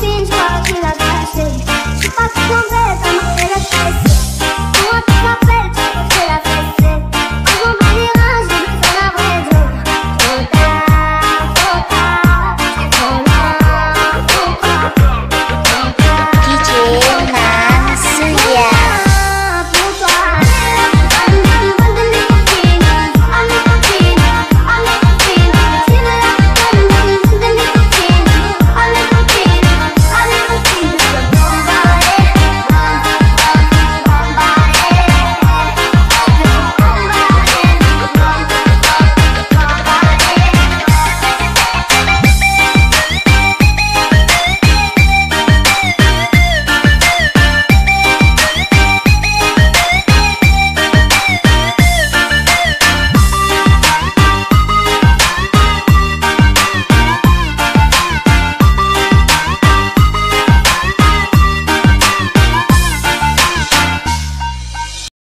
these clouds will I pass